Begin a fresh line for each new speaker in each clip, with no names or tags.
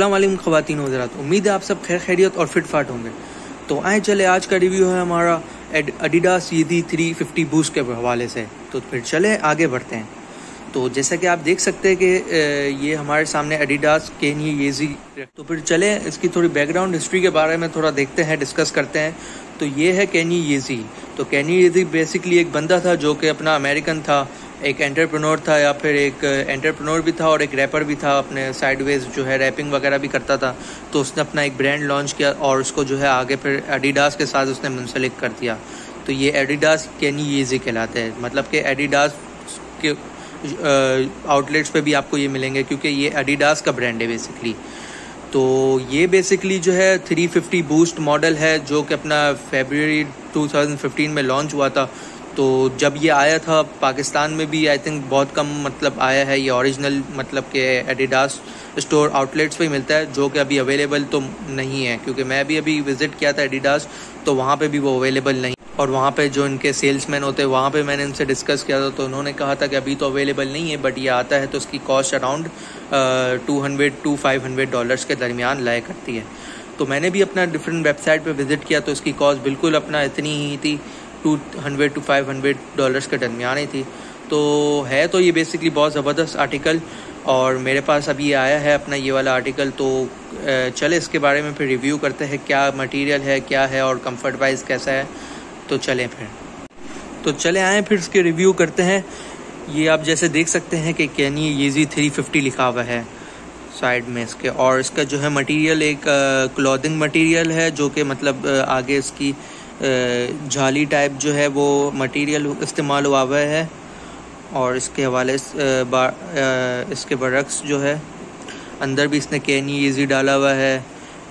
अस्सलाम वालेकुम ख़वातीन हजरात। उम्मीद है आप सब खैर खैरियत और फिट फाट होंगे। तो आए चले आज का रिव्यू है हमारा अडिडास ईदी थ्री फिफ्टी बूस्ट के हवाले से। तो फिर चले, आगे बढ़ते हैं। तो जैसा कि आप देख सकते हैं कि ये हमारे सामने एडिडास केनी येजी तो फिर चले, इसकी थोड़ी बैकग्राउंड हिस्ट्री के बारे में थोड़ा देखते हैं डिस्कस करते हैं। तो ये है कैनी येजी तो कैनी येजी बेसिकली एक बंदा था जो कि अपना अमेरिकन था एक एंटरप्रेन्योर था या फिर एक एंटरप्रेन्योर भी था और एक रैपर भी था, अपने साइडवेज जो है रैपिंग वगैरह भी करता था तो उसने अपना एक ब्रांड लॉन्च किया और उसको जो है आगे फिर एडिडास के साथ उसने मुंसलिक कर दिया। तो ये एडिडास कैनी ईजी कहलाते हैं। मतलब कि एडिडास के आउटलेट्स पे भी आपको ये मिलेंगे क्योंकि ये एडिडास का ब्रांड है बेसिकली तो ये बेसिकली जो है 350 बूस्ट मॉडल है जो कि अपना फेबररी 2015 में लॉन्च हुआ था। तो जब ये आया था, पाकिस्तान में भी आई थिंक बहुत कम मतलब आया है, ये ओरिजिनल मतलब के एडिडास स्टोर आउटलेट्स पे मिलता है, जो कि अभी अवेलेबल तो नहीं है, क्योंकि मैं भी अभी विज़िट किया था एडिडास तो वहाँ पे भी वो अवेलेबल नहीं। और वहाँ पे जो इनके सेल्समैन होते हैं वहाँ पे मैंने इनसे डिस्कस किया था तो उन्होंने कहा था कि अभी तो अवेलेबल नहीं है बट ये आता है तो उसकी cost around two hundred to five hundred dollars के दरमियान लाया करती है। तो मैंने भी अपना डिफरेंट वेबसाइट पे विज़िट किया तो इसकी कॉस्ट बिल्कुल अपना इतनी ही थी two hundred to five hundred dollars के दरमियान ही थी। तो है तो ये बेसिकली बहुत ज़बरदस्त आर्टिकल और मेरे पास अभी ये आया है अपना ये वाला आर्टिकल तो चले इसके बारे में फिर रिव्यू करते हैं क्या मटेरियल है, क्या है और कंफर्ट वाइज कैसा है। तो चलें फिर। तो चले आए फिर इसके रिव्यू करते हैं। ये आप जैसे देख सकते हैं कि कैनी येजी थ्री फिफ्टी लिखा हुआ है साइड में इसके। और इसका जो है मटेरियल एक क्लॉथिंग मटेरियल है जो कि मतलब आगे इसकी जाली टाइप जो है वो मटेरियल इस्तेमाल हुआ हुआ है और इसके हवाले इसके बरक्स जो है, अंदर भी इसने कैनी ईजी डाला हुआ है,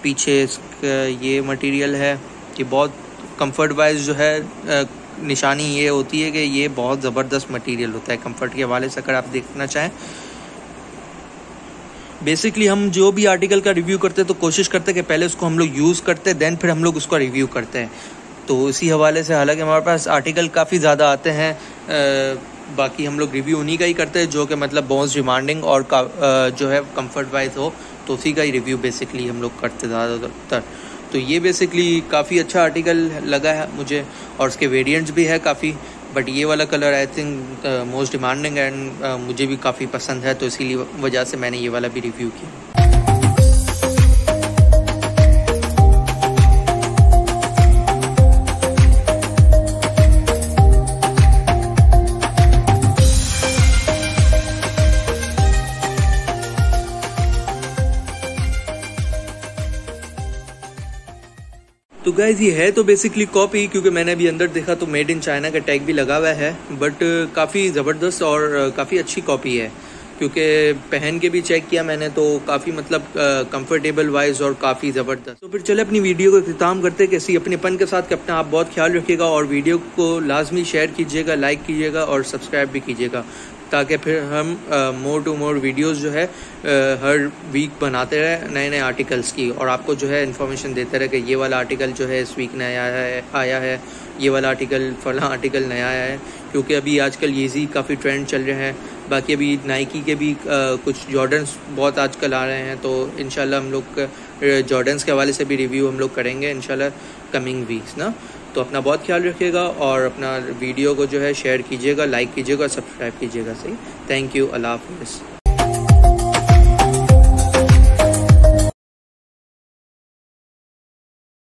पीछे इसका ये मटेरियल है कि बहुत कंफर्ट वाइज जो है निशानी ये होती है कि ये बहुत ज़बरदस्त मटेरियल होता है। कंफर्ट के हवाले से अगर आप देखना चाहें बेसिकली हम जो भी आर्टिकल का रिव्यू करते हैं तो कोशिश करते हैं कि पहले उसको हम लोग यूज़ करते हैं देन फिर हम लोग उसका रिव्यू करते हैं। तो इसी हवाले से हालाँकि हमारे पास आर्टिकल काफ़ी ज़्यादा आते हैं बाकी हम लोग रिव्यू उन्हीं का ही करते हैं, जो कि मतलब बहुत डिमांडिंग और जो है कंफर्ट वाइज हो तो उसी का ही रिव्यू बेसिकली हम लोग करते ज़्यादातर। तो ये बेसिकली काफ़ी अच्छा आर्टिकल लगा है मुझे, और उसके वेरिएंट्स भी है काफ़ी बट ये वाला colour I think most demanding and मुझे भी काफ़ी पसंद है तो इसीलिए वजह से मैंने ये वाला भी रिव्यू किया। तो गाइज़ ये है तो बेसिकली कॉपी क्योंकि मैंने अभी अंदर देखा तो मेड इन चाइना का टैग भी लगा हुआ है बट काफ़ी ज़बरदस्त और काफ़ी अच्छी कॉपी है। क्योंकि पहन के भी चेक किया मैंने तो काफ़ी मतलब कंफर्टेबल वाइज और काफ़ी ज़बरदस्त। तो फिर चले अपनी वीडियो को अख्ताम करते कैसी अपने पन के साथ अपना आप बहुत ख्याल रखिएगा और वीडियो को लाजमी शेयर कीजिएगा लाइक कीजिएगा और सब्सक्राइब भी कीजिएगा। ताकि फिर हम मोर टू मोर वीडियोस जो है आ, हर वीक बनाते रहे नए नए आर्टिकल्स की और आपको जो है इन्फॉर्मेशन देते रहे कि ये वाला आर्टिकल जो है इस वीक नया आया है आया है ये वाला आर्टिकल फला आर्टिकल नया आया है क्योंकि अभी आजकल येजी काफ़ी ट्रेंड चल रहे हैं। बाकी अभी नाइकी के भी आ, कुछ जॉर्डन्स बहुत आजकल आ रहे हैं तो इन हम लोग जॉर्डन्स के हवाले से भी रिव्यू हम लोग करेंगे इन कमिंग वीक्स ना? तो अपना बहुत ख्याल रखिएगा और अपना वीडियो को जो है शेयर कीजिएगा लाइक कीजिएगा सब्सक्राइब कीजिएगा, सही? थैंक यू अल्लाह हाफिज़.